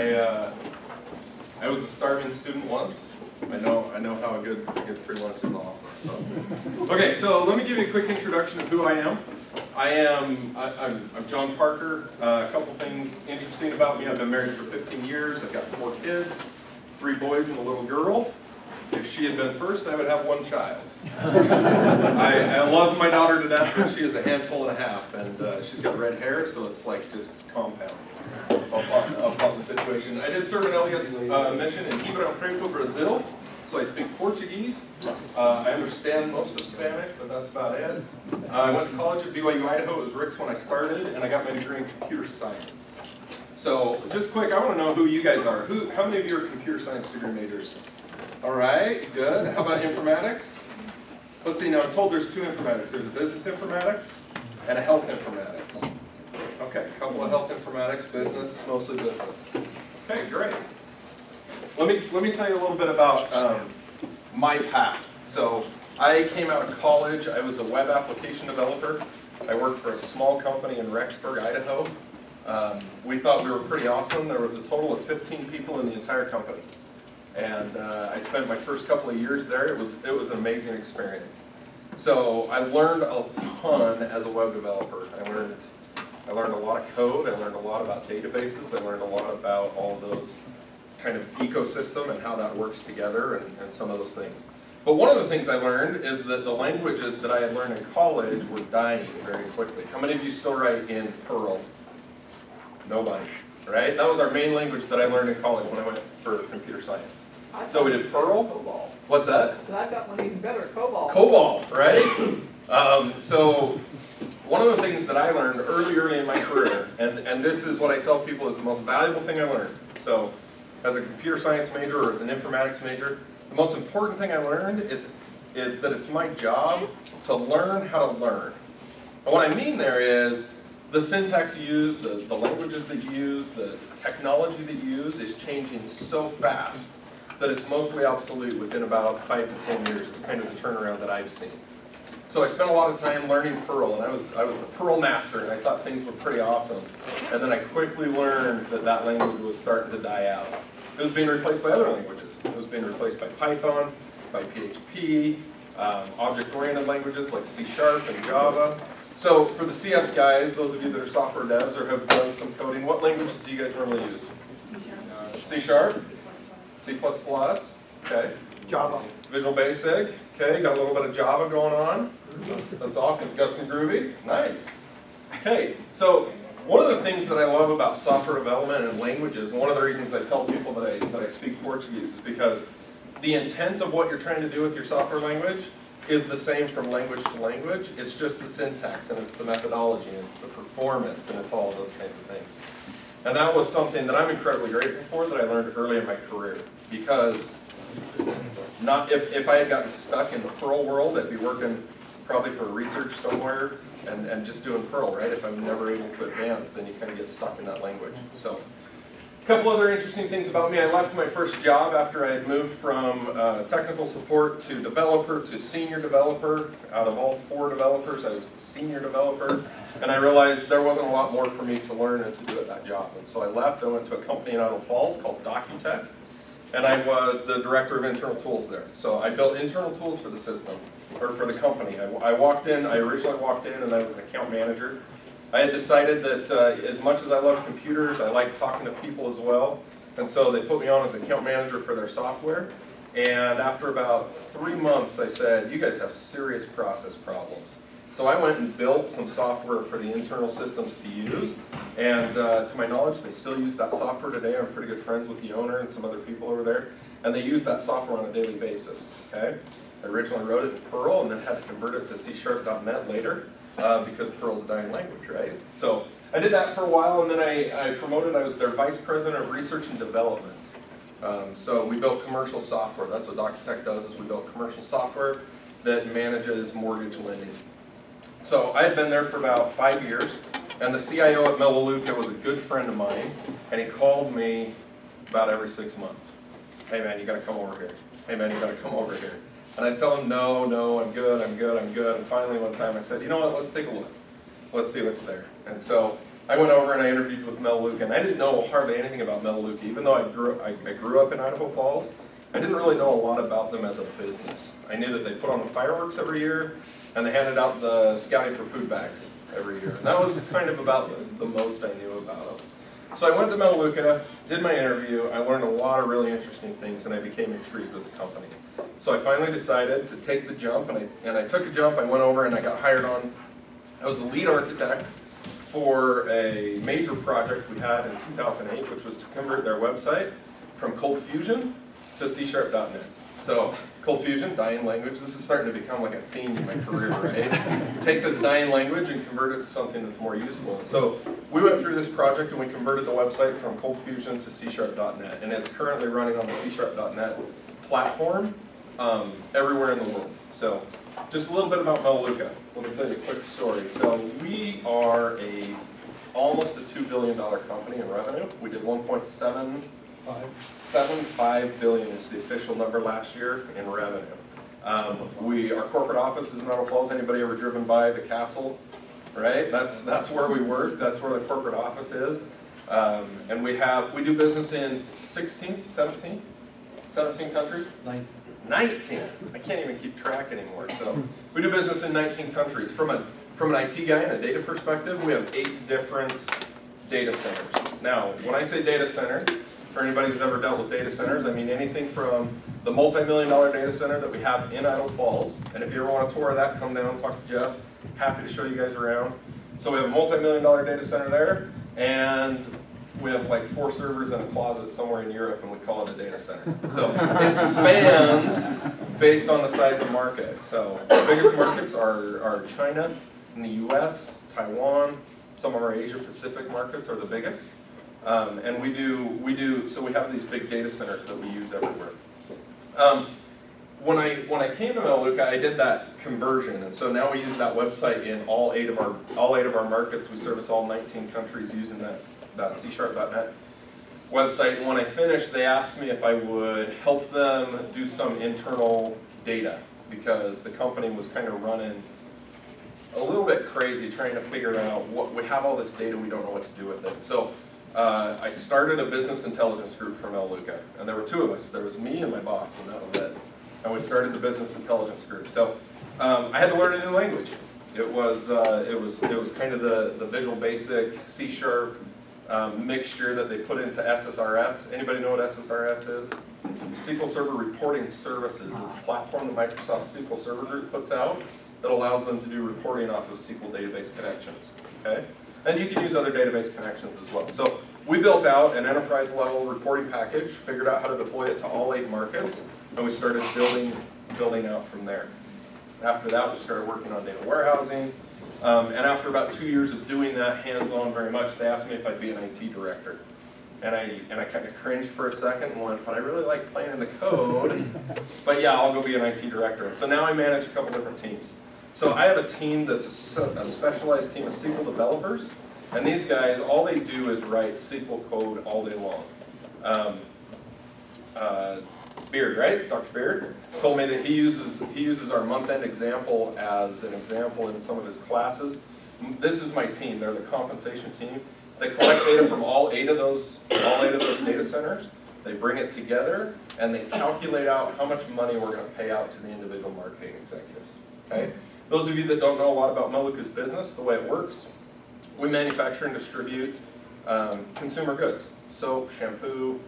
I, uh, I was a starving student once. I know, I know how a good, a good free lunch is awesome, so. Okay, so let me give you a quick introduction of who I am. I am, I, I'm Jon Parker. Uh, a couple things interesting about me. I've been married for 15 years. I've got four kids, three boys and a little girl. If she had been first, I would have one child. I, I love my daughter to death, but she is a handful and a half, and uh, she's got red hair, so it's like just compound upon, upon the situation. I did serve an LDS uh, mission in Ribeirão Preto, Brazil, so I speak Portuguese. Uh, I understand most of Spanish, but that's about it. Uh, I went to college at BYU, Idaho. It was Ricks when I started, and I got my degree in computer science. So, just quick, I want to know who you guys are. Who? How many of you are computer science degree majors? All right, good. How about informatics? Let's see, now I'm told there's two informatics. There's a business informatics and a health informatics. Okay, a couple of health informatics, business, mostly business. Okay, great. Let me, let me tell you a little bit about um, my path. So I came out of college, I was a web application developer. I worked for a small company in Rexburg, Idaho. Um, we thought we were pretty awesome. There was a total of 15 people in the entire company. And uh, I spent my first couple of years there. It was, it was an amazing experience. So I learned a ton as a web developer. I learned, I learned a lot of code. I learned a lot about databases. I learned a lot about all those kind of ecosystem and how that works together and, and some of those things. But one of the things I learned is that the languages that I had learned in college were dying very quickly. How many of you still write in Perl? Nobody, right? That was our main language that I learned in college when I went for computer science. So we did Perl. Cobol. What's that? So I've got one even better, Cobol. COBOL, right? Um, so one of the things that I learned early in my career, and, and this is what I tell people is the most valuable thing I learned. So as a computer science major or as an informatics major, the most important thing I learned is, is that it's my job to learn how to learn. And what I mean there is the syntax you use, the, the languages that you use, the technology that you use is changing so fast that it's mostly obsolete within about five to ten years. It's kind of the turnaround that I've seen. So I spent a lot of time learning Perl, and I was I was the Perl master, and I thought things were pretty awesome. And then I quickly learned that that language was starting to die out. It was being replaced by other languages. It was being replaced by Python, by PHP, um, object-oriented languages like C Sharp and Java. So for the CS guys, those of you that are software devs or have done some coding, what languages do you guys normally use? C Sharp, C++, okay. Java. Visual Basic, okay, got a little bit of Java going on. That's awesome. Got some Groovy? Nice. Okay, so one of the things that I love about software development and languages, and one of the reasons I tell people that I, that I speak Portuguese is because the intent of what you're trying to do with your software language is the same from language to language. It's just the syntax and it's the methodology and it's the performance and it's all of those kinds of things. And that was something that I'm incredibly grateful for that I learned early in my career because not if, if I had gotten stuck in the Perl world, I'd be working probably for research somewhere and, and just doing Perl, right? If I'm never able to advance, then you kind of get stuck in that language. So, a couple other interesting things about me. I left my first job after I had moved from uh, technical support to developer to senior developer. Out of all four developers, I was the senior developer. And I realized there wasn't a lot more for me to learn and to do at that job. And so I left. I went to a company in Idaho Falls called DocuTech and I was the director of internal tools there. So I built internal tools for the system, or for the company. I, I walked in, I originally walked in and I was an account manager. I had decided that uh, as much as I love computers, I like talking to people as well. And so they put me on as account manager for their software. And after about three months, I said, you guys have serious process problems. So I went and built some software for the internal systems to use, and uh, to my knowledge, they still use that software today. I'm pretty good friends with the owner and some other people over there, and they use that software on a daily basis, okay? I originally wrote it in Perl and then had to convert it to C-sharp.net later, uh, because Perl's a dying language, right? So I did that for a while, and then I, I promoted, I was their vice president of research and development. Um, so we built commercial software. That's what DocuTech does, is we built commercial software that manages mortgage lending. So I had been there for about five years, and the CIO at Melaleuca was a good friend of mine, and he called me about every six months. Hey man, you gotta come over here. Hey man, you gotta come over here. And I'd tell him, no, no, I'm good, I'm good, I'm good. And finally one time I said, you know what, let's take a look. Let's see what's there. And so I went over and I interviewed with Melaleuca, and I didn't know hardly anything about Melaleuca, even though I grew, I, I grew up in Idaho Falls. I didn't really know a lot about them as a business. I knew that they put on the fireworks every year, and they handed out the scouting for food bags every year. And that was kind of about the, the most I knew about them. So I went to Melaleuca, did my interview, I learned a lot of really interesting things, and I became intrigued with the company. So I finally decided to take the jump, and I, and I took a jump, I went over and I got hired on, I was the lead architect for a major project we had in 2008, which was to convert their website from Cold Fusion to C-Sharp.net. So Cold Fusion, dying language, this is starting to become like a theme in my career, right? Take this dying language and convert it to something that's more usable. And so we went through this project and we converted the website from Cold Fusion to C-Sharp.net, and it's currently running on the C-Sharp.net platform um, everywhere in the world. So just a little bit about Melaleuca. Let me tell you a quick story. So we are a almost a two billion dollar company in revenue. We did 1.7 75 billion is the official number last year in revenue. Um, we, our corporate office is in Idaho Falls. Anybody ever driven by the castle? Right? That's, that's where we work. That's where the corporate office is. Um, and we have, we do business in 16, 17, 17 countries? 19. I can't even keep track anymore. So we do business in 19 countries. From a from an IT guy and a data perspective, we have eight different data centers. Now, when I say data center, for anybody who's ever dealt with data centers, I mean anything from the multi-million dollar data center that we have in Idaho Falls. And if you ever want a tour of that, come down, talk to Jeff. Happy to show you guys around. So we have a multi-million dollar data center there, and we have like four servers in a closet somewhere in Europe and we call it a data center. So it spans based on the size of market. So the biggest markets are, are China and the US, Taiwan, some of our Asia Pacific markets are the biggest. Um, and we do, we do, so we have these big data centers that we use everywhere. Um, when I, when I came to Melaleuca, I did that conversion, and so now we use that website in all eight of our, all eight of our markets. We service all 19 countries using that that C-sharp.net website. And when I finished, they asked me if I would help them do some internal data because the company was kind of running a little bit crazy trying to figure out what, we have all this data, we don't know what to do with it. So uh, I started a business intelligence group for Melaleuca, and there were two of us. There was me and my boss, and that was it. And we started the business intelligence group. So um, I had to learn a new language. It was, uh, it was, it was kind of the, the Visual Basic, C-sharp, um, mixture that they put into SSRS. Anybody know what SSRS is? SQL Server Reporting Services. It's a platform that Microsoft SQL Server Group puts out that allows them to do reporting off of SQL database connections. Okay? And you can use other database connections as well. So we built out an enterprise level reporting package, figured out how to deploy it to all eight markets, and we started building, building out from there. After that, we started working on data warehousing, um, and after about two years of doing that hands-on very much, they asked me if I'd be an IT director. And I, and I kind of cringed for a second and went, but I really like playing in the code. but yeah, I'll go be an IT director. So now I manage a couple different teams. So I have a team that's a, a specialized team of SQL developers. And these guys, all they do is write SQL code all day long. Um, uh, Beard, right? Dr. Beard told me that he uses he uses our month-end example as an example in some of his classes. This is my team. They're the compensation team. They collect data from all eight of those all eight of those data centers. They bring it together and they calculate out how much money we're going to pay out to the individual marketing executives. Okay. Those of you that don't know a lot about Melaleuca's business, the way it works, we manufacture and distribute um, consumer goods: soap, shampoo,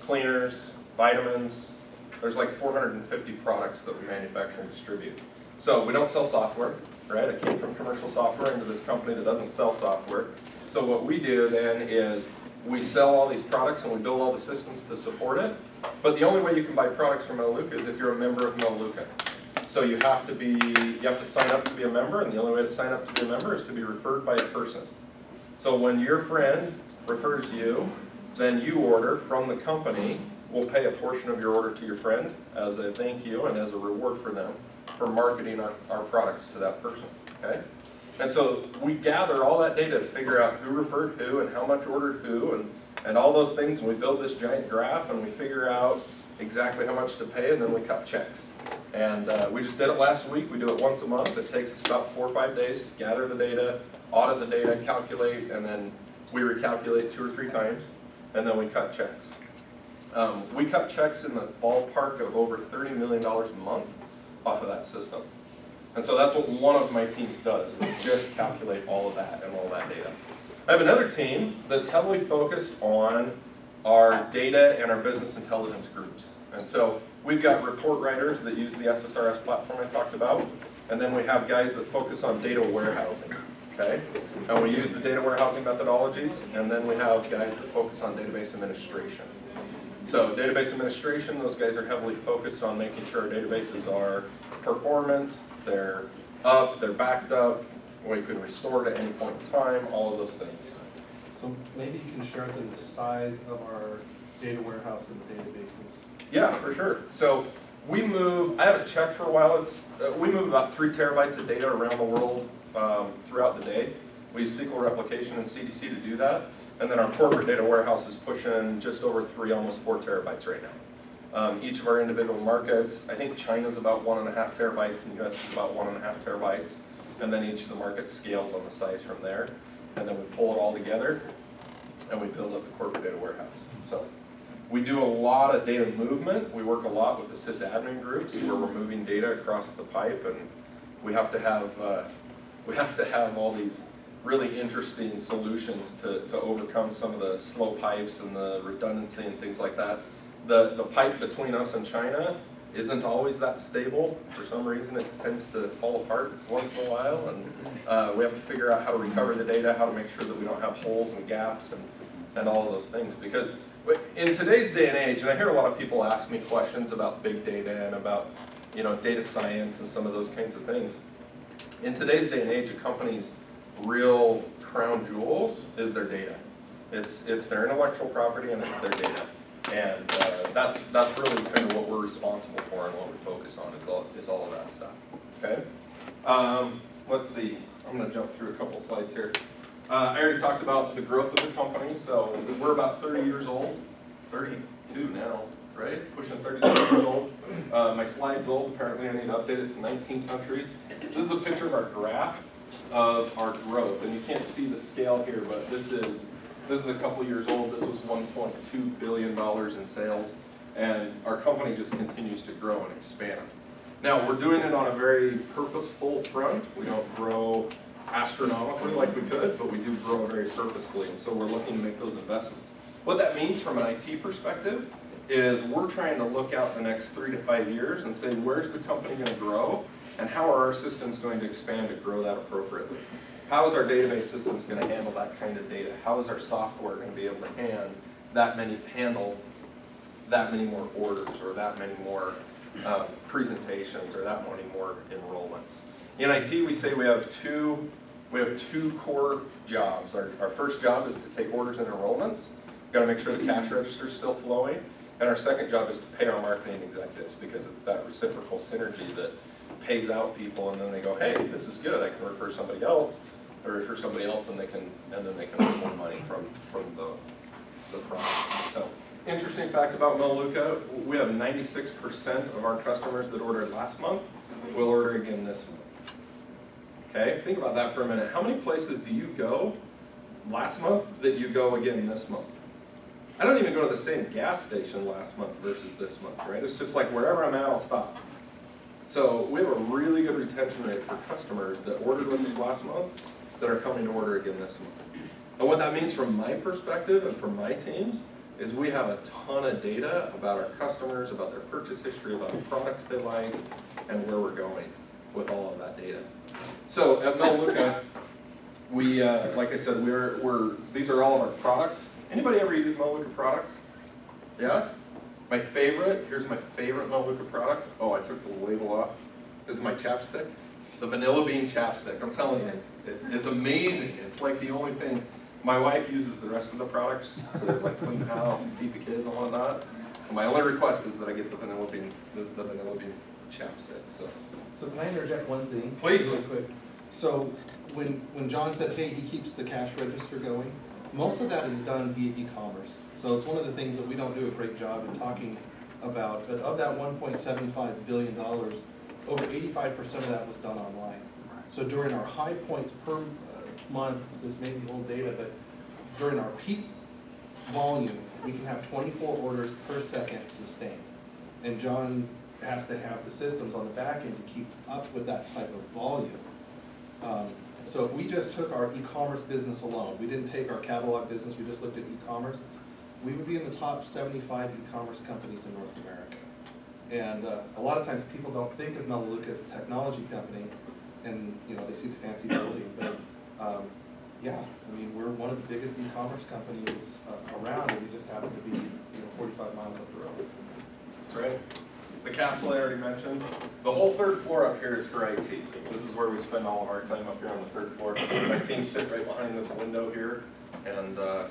cleaners, vitamins, there's like 450 products that we manufacture and distribute. So we don't sell software, right? I came from commercial software into this company that doesn't sell software. So what we do then is we sell all these products and we build all the systems to support it. But the only way you can buy products from Melaleuca is if you're a member of Melaleuca. So you have to be, you have to sign up to be a member, and the only way to sign up to be a member is to be referred by a person. So when your friend refers you, then you order from the company we'll pay a portion of your order to your friend as a thank you and as a reward for them for marketing our, our products to that person, okay? And so we gather all that data to figure out who referred who and how much ordered who and, and all those things, and we build this giant graph and we figure out exactly how much to pay and then we cut checks. And uh, we just did it last week, we do it once a month, it takes us about four or five days to gather the data, audit the data, calculate, and then we recalculate two or three times, and then we cut checks. Um, we cut checks in the ballpark of over thirty million dollars a month off of that system. And so that's what one of my teams does, is just calculate all of that and all that data. I have another team that's heavily focused on our data and our business intelligence groups. And so we've got report writers that use the SSRS platform I talked about, and then we have guys that focus on data warehousing, okay? And we use the data warehousing methodologies, and then we have guys that focus on database administration. So database administration, those guys are heavily focused on making sure our databases are performant, they're up, they're backed up, we can restore it at any point in time, all of those things. So maybe you can share with them the size of our data warehouse and the databases. Yeah, for sure. So we move, I haven't checked for a while, it's, uh, we move about three terabytes of data around the world um, throughout the day. We use SQL replication and CDC to do that. And then our corporate data warehouse is pushing just over three, almost four terabytes right now. Um, each of our individual markets, I think China's about one and a half terabytes and the US is about one and a half terabytes. And then each of the markets scales on the size from there. And then we pull it all together and we build up the corporate data warehouse. So we do a lot of data movement. We work a lot with the sysadmin groups where we're moving data across the pipe and we have to have, uh, we have to have all these really interesting solutions to, to overcome some of the slow pipes and the redundancy and things like that. The, the pipe between us and China isn't always that stable. For some reason, it tends to fall apart once in a while, and uh, we have to figure out how to recover the data, how to make sure that we don't have holes and gaps and, and all of those things. Because in today's day and age, and I hear a lot of people ask me questions about big data and about you know data science and some of those kinds of things. In today's day and age, a company's real crown jewels is their data. It's, it's their intellectual property and it's their data. And uh, that's, that's really kind of what we're responsible for and what we focus on is all, is all of that stuff, okay? Um, let's see, I'm gonna jump through a couple slides here. Uh, I already talked about the growth of the company, so we're about 30 years old, 32 now, right? Pushing 32 years old. Uh, my slide's old, apparently I need to update it to 19 countries. This is a picture of our graph of our growth, and you can't see the scale here, but this is this is a couple years old. This was 1.2 billion dollars in sales, and our company just continues to grow and expand. Now we're doing it on a very purposeful front. We don't grow astronomically like we could, but we do grow very purposefully, and so we're looking to make those investments. What that means from an IT perspective is we're trying to look out the next three to five years and say, where's the company going to grow, and how are our systems going to expand to grow that appropriately? How is our database systems going to handle that kind of data? How is our software going to be able to hand that many, handle that many more orders or that many more uh, presentations or that many more enrollments? In IT, we say we have two, we have two core jobs. Our, our first job is to take orders and enrollments. We've got to make sure the cash register is still flowing. And our second job is to pay our marketing executives because it's that reciprocal synergy that pays out people and then they go, hey, this is good, I can refer somebody else, or refer somebody else and they can, and then they can make more money from, from the, the product. So, interesting fact about Melaleuca, we have ninety-six percent of our customers that ordered last month will order again this month. Okay, think about that for a minute. How many places do you go last month that you go again this month? I don't even go to the same gas station last month versus this month, right? It's just like wherever I'm at, I'll stop. So we have a really good retention rate for customers that ordered with us last month that are coming to order again this month. And what that means from my perspective and from my teams is we have a ton of data about our customers, about their purchase history, about the products they like, and where we're going with all of that data. So at Melaleuca, we, uh, like I said, we're, we're, these are all of our products. Anybody ever use Melaleuca products? Yeah? My favorite, here's my favorite Melaleuca product. Oh, I took the label off. This is my chapstick. The vanilla bean chapstick. I'm telling you, it's, it's, it's amazing. It's like the only thing. My wife uses the rest of the products to like clean the house and feed the kids and whatnot. And my only request is that I get the vanilla bean, the, the vanilla bean chapstick. So, So can I interject one thing? Please. Really quick. So when, when Jon said, hey, he keeps the cash register going, most of that is done via e-commerce. So it's one of the things that we don't do a great job in talking about. But of that one point seven five billion dollars, over eighty-five percent of that was done online. So during our high points per uh, month, this may be old data, but during our peak volume, we can have twenty-four orders per second sustained. And Jon has to have the systems on the back end to keep up with that type of volume. Um, So if we just took our e-commerce business alone, we didn't take our catalog business, we just looked at e-commerce, we would be in the top seventy-five e-commerce companies in North America. And uh, a lot of times people don't think of Melaleuca as a technology company, and, you know, they see the fancy building, but, um, yeah, I mean, we're one of the biggest e-commerce companies uh, around, and we just happen to be, you know, forty-five miles up the road. That's right. The castle I already mentioned. The whole third floor up here is for IT. This is where we spend all of our time up here on the third floor. My team sit right behind this window here and uh,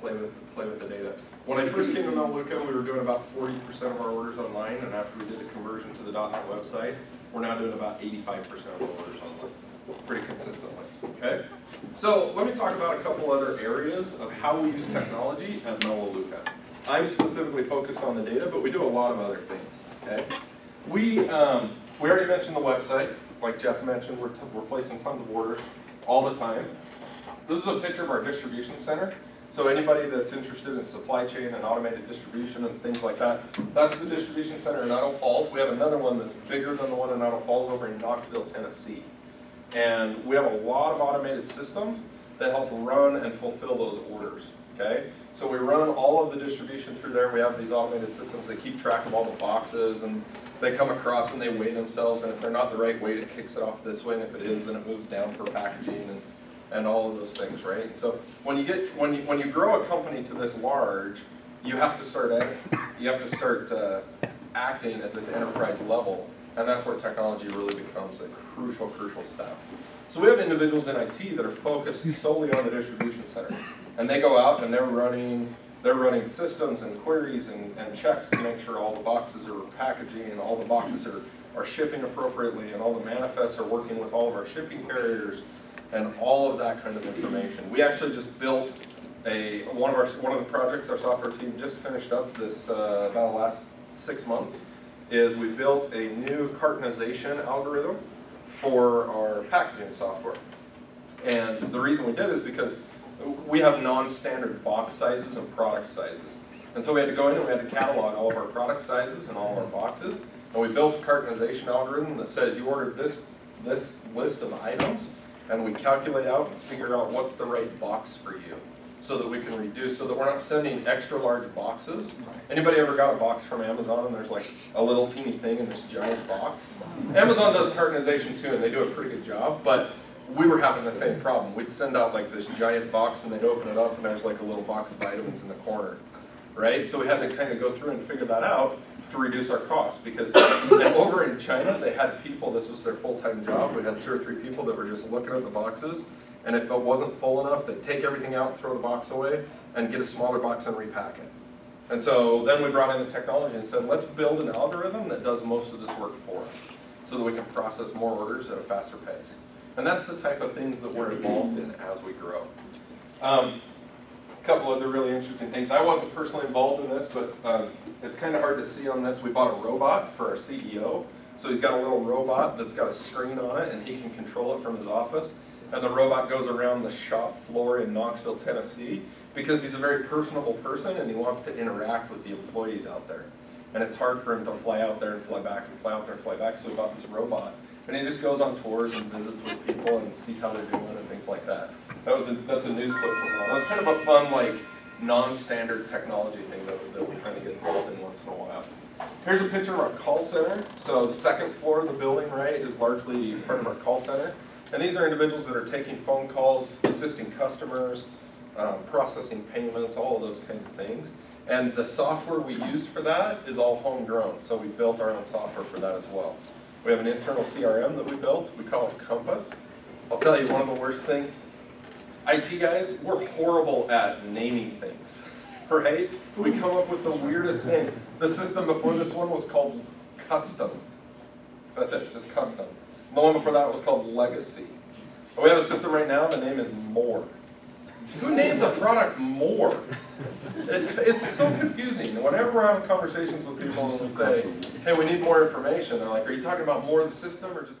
play with, play with the data. When I first came to Melaleuca, we were doing about forty percent of our orders online, and after we did the conversion to the .NET website, we're now doing about eighty-five percent of our orders online, pretty consistently, okay? So let me talk about a couple other areas of how we use technology at Melaleuca. I'm specifically focused on the data, but we do a lot of other things, okay? We, um, we already mentioned the website, like Jeff mentioned, we're, we're placing tons of orders all the time. This is a picture of our distribution center. So anybody that's interested in supply chain and automated distribution and things like that, that's the distribution center in Idaho Falls. We have another one that's bigger than the one in Idaho Falls over in Knoxville, Tennessee. And we have a lot of automated systems that help run and fulfill those orders, okay? So we run all of the distribution through there. We have these automated systems that keep track of all the boxes and they come across and they weigh themselves and if they're not the right weight, it kicks it off this way and if it is, then it moves down for packaging and, and all of those things, right? So when you get, when you, when you grow a company to this large, you have to start, you have to start uh, acting at this enterprise level and that's where technology really becomes a crucial, crucial step. So we have individuals in IT that are focused solely on the distribution center. And they go out and they're running, they're running systems and queries and, and checks to make sure all the boxes are packaging and all the boxes are, are shipping appropriately and all the manifests are working with all of our shipping carriers and all of that kind of information. We actually just built a, one of our, one of the projects our software team just finished up this, uh, about the last six months, is we built a new cartonization algorithm for our packaging software. And the reason we did is because we have non-standard box sizes and product sizes. And so we had to go in and we had to catalog all of our product sizes and all of our boxes. And we built a cartonization algorithm that says you ordered this, this list of items, and we calculate out and figure out what's the right box for you so that we can reduce, so that we're not sending extra large boxes. Anybody ever got a box from Amazon and there's like a little teeny thing in this giant box? Amazon does cartonization too and they do a pretty good job, but we were having the same problem. We'd send out like this giant box and they'd open it up and there's like a little box of vitamins in the corner, right? So we had to kind of go through and figure that out to reduce our costs because over in China, they had people, this was their full-time job, we had two or three people that were just looking at the boxes and if it wasn't full enough, they'd take everything out, throw the box away, and get a smaller box and repack it. And so then we brought in the technology and said, let's build an algorithm that does most of this work for us, so that we can process more orders at a faster pace. And that's the type of things that we're involved in as we grow. Um, couple other really interesting things. I wasn't personally involved in this, but um, it's kind of hard to see on this. We bought a robot for our CEO. So he's got a little robot that's got a screen on it, and he can control it from his office and the robot goes around the shop floor in Knoxville, Tennessee, because he's a very personable person and he wants to interact with the employees out there. And it's hard for him to fly out there and fly back and fly out there and fly back, so we bought this robot. And he just goes on tours and visits with people and sees how they're doing and things like that. That was a, that's a news clip from that. That was kind of a fun, like, non-standard technology thing that, that we kind of get involved in once in a while. Here's a picture of our call center. So the second floor of the building, right, is largely part of our call center. And these are individuals that are taking phone calls, assisting customers, um, processing payments, all of those kinds of things. And the software we use for that is all homegrown, so we built our own software for that as well. We have an internal CRM that we built, we call it Compass. I'll tell you, one of the worst things, IT guys, we're horrible at naming things, right? We come up with the weirdest name. The system before this one was called Custom. That's it, just Custom. The one before that was called Legacy. But we have a system right now, the name is More. Who names a product More? It, it's so confusing. Whenever we're having conversations with people and we say, hey, we need more information, they're like, are you talking about more of the system or just